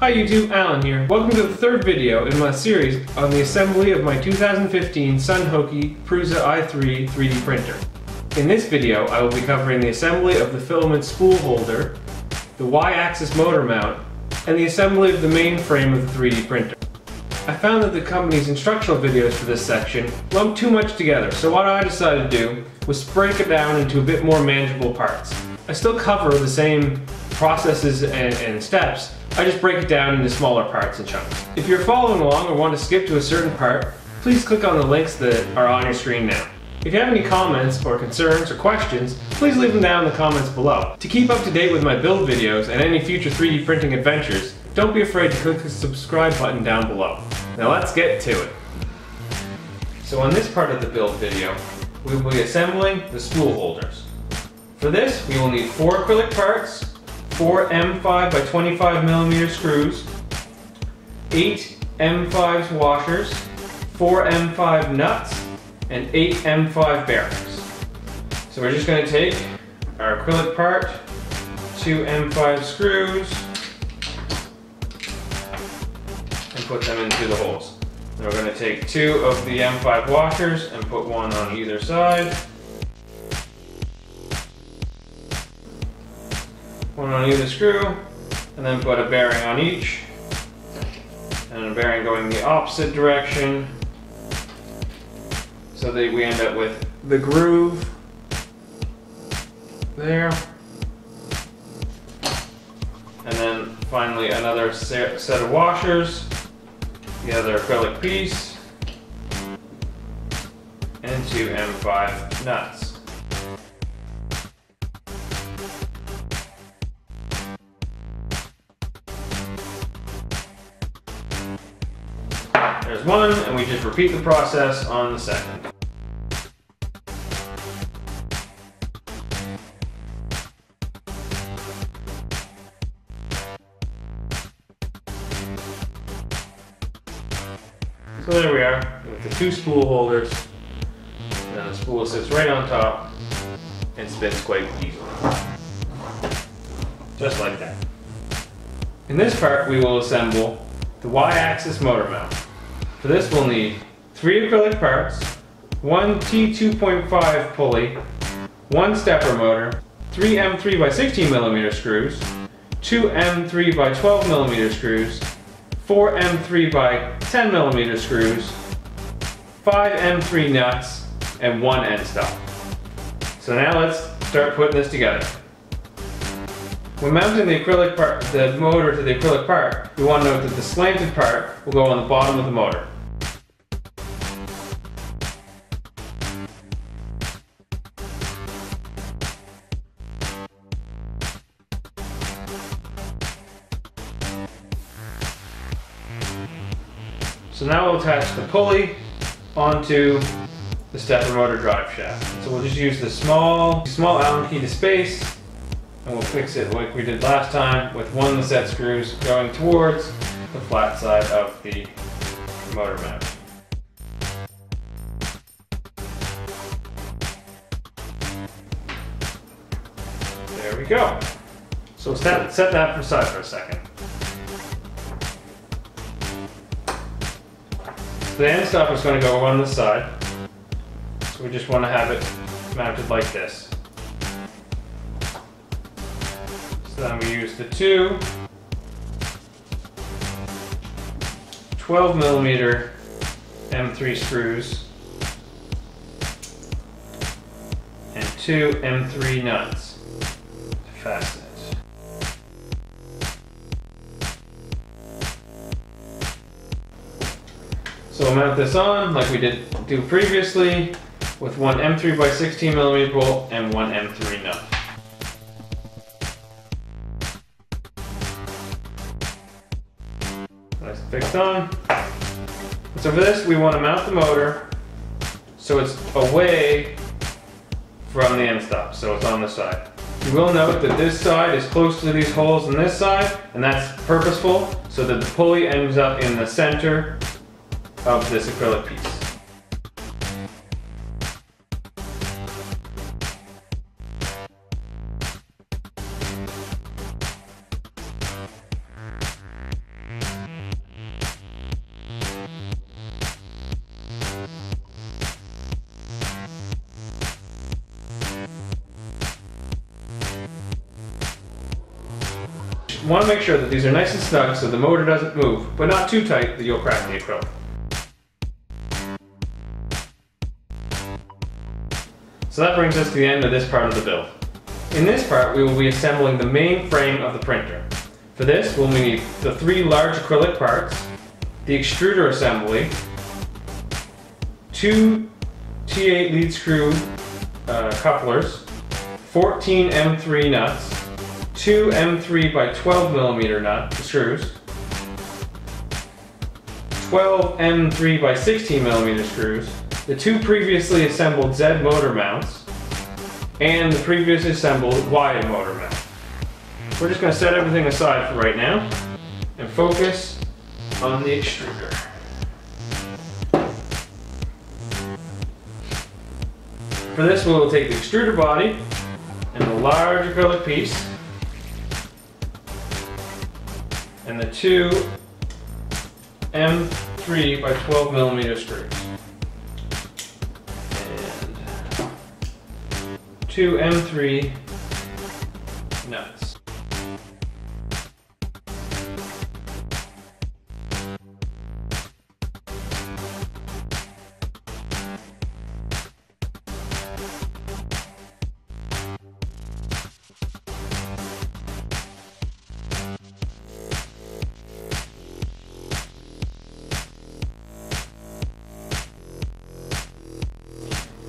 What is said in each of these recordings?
Hi YouTube, Alan here. Welcome to the third video in my series on the assembly of my 2015 Sunhokey Prusa i3 3D printer. In this video, I will be covering the assembly of the filament spool holder, the Y-axis motor mount, and the assembly of the main frame of the 3D printer. I found that the company's instructional videos for this section lumped too much together, so what I decided to do was break it down into a bit more manageable parts. I still cover the same processes and, and steps, I just break it down into smaller parts and chunks. If you're following along or want to skip to a certain part, please click on the links that are on your screen now. If you have any comments or concerns or questions, please leave them down in the comments below. To keep up to date with my build videos and any future 3D printing adventures, don't be afraid to click the subscribe button down below. Now let's get to it. So on this part of the build video, we will be assembling the spool holders. For this, we will need four acrylic parts, four M5 by 25 millimeter screws, eight M5 washers, four M5 nuts, and eight M5 bearings. So we're just going to take our acrylic part, two M5 screws, and put them into the holes. And we're going to take two of the M5 washers and put one on either side. One on either screw, and then put a bearing on each. And a bearing going the opposite direction. So that we end up with the groove there. And then finally another set of washers, the other acrylic piece, and two M5 nuts. There's one, and we just repeat the process on the second. So there we are, with the two spool holders. And the spool sits right on top and spins quite easily. Just like that. In this part, we will assemble the Y-axis motor mount. For this, we'll need three acrylic parts, one T2.5 pulley, one stepper motor, three M3 by 16 millimeter screws, two M3 by 12 millimeter screws, four M3 by 10 millimeter screws, five M3 nuts, and one end stop. So now let's start putting this together. When mounting the acrylic part, the motor to the acrylic part, we want to note that the slanted part will go on the bottom of the motor. So now we'll attach the pulley onto the stepper motor drive shaft. So we'll just use the small, small Allen key to space and we'll fix it like we did last time with one of the set screws going towards the flat side of the motor mount. There we go. So set, set that aside for a second. The end stop is going to go on the side. So we just want to have it mounted like this. So then we use the two 12 millimeter M3 screws and two M3 nuts we'll mount this on like we did do previously with one M3 by 16 millimeter bolt and one M3 nut. Nice fixed on. So for this, we want to mount the motor so it's away from the end stop, so it's on the side. You will note that this side is close to these holes in this side, and that's purposeful, so that the pulley ends up in the center of this acrylic piece. You want to make sure that these are nice and snug so the motor doesn't move, but not too tight that you'll crack the acrylic. So that brings us to the end of this part of the build. In this part, we will be assembling the main frame of the printer. For this, we'll need the three large acrylic parts, the extruder assembly, two T8 lead screw uh, couplers, 14 M3 nuts, two M3 by 12 millimeter nut screws, 12 M3 by 16 millimeter screws, the two previously assembled Z motor mounts, and the previously assembled Y motor mount. We're just going to set everything aside for right now and focus on the extruder. For this we will take the extruder body and the large acrylic piece and the two M3 by 12 millimeter screws. Two M3 nuts.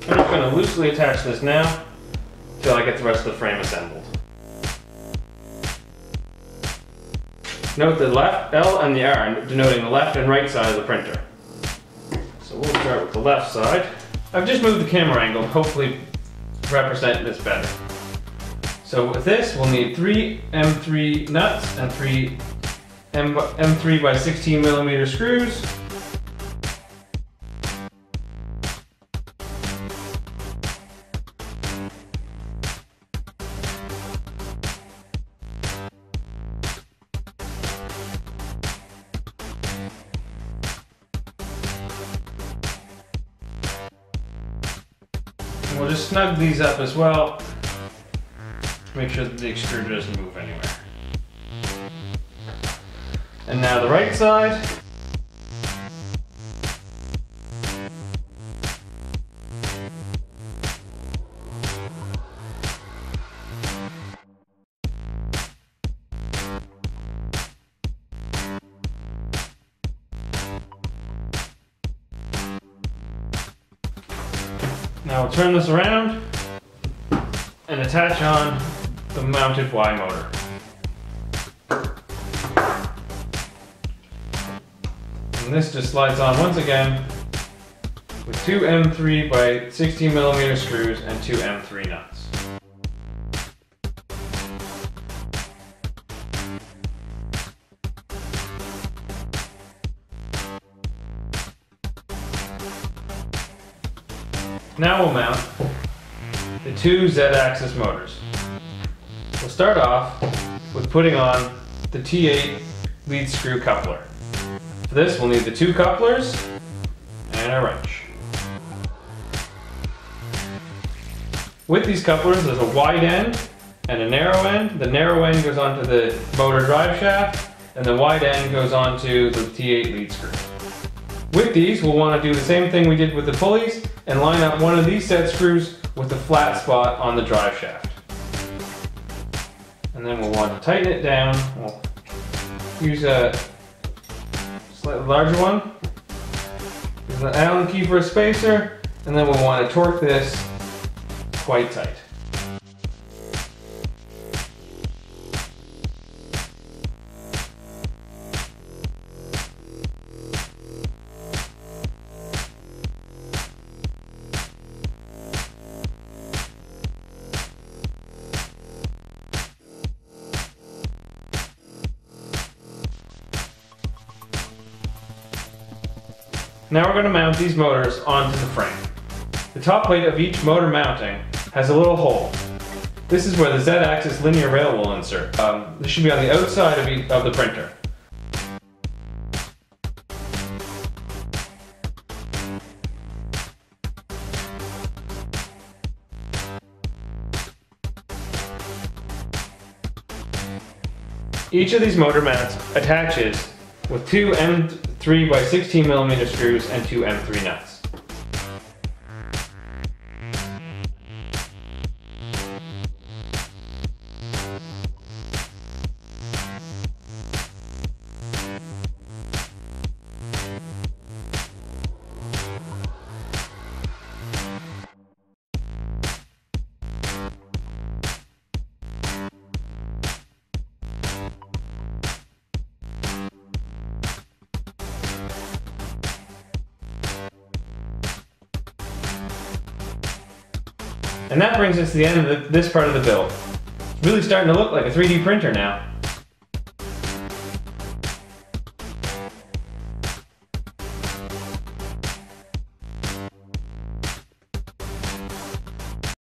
I'm just going to loosely attach this now I get the rest of the frame assembled. Note the left L and the R denoting the left and right side of the printer. So we'll start with the left side. I've just moved the camera angle, hopefully represent this better. So with this, we'll need three M3 nuts and three M M3 by 16 millimeter screws, snug these up as well. Make sure that the extruder doesn't move anywhere. And now the right side. Now we'll turn this around and attach on the mounted Y motor. And this just slides on once again with two M3 by 16 millimeter screws and two M3 nuts. Now we'll mount the two Z-axis motors. We'll start off with putting on the T8 lead screw coupler. For this we'll need the two couplers and a wrench. With these couplers there's a wide end and a narrow end. The narrow end goes onto the motor drive shaft and the wide end goes onto the T8 lead screw. With these, we'll want to do the same thing we did with the pulleys and line up one of these set screws with the flat spot on the drive shaft. And then we'll want to tighten it down. We'll use a slightly larger one. Use an Allen key for a spacer, and then we'll want to torque this quite tight. Now we're going to mount these motors onto the frame. The top plate of each motor mounting has a little hole. This is where the Z-axis linear rail will insert. Um, this should be on the outside of, each, of the printer. Each of these motor mounts attaches with two M3 by 16 millimeter screws and two M3 nuts. And that brings us to the end of the, this part of the build. It's really starting to look like a 3D printer now.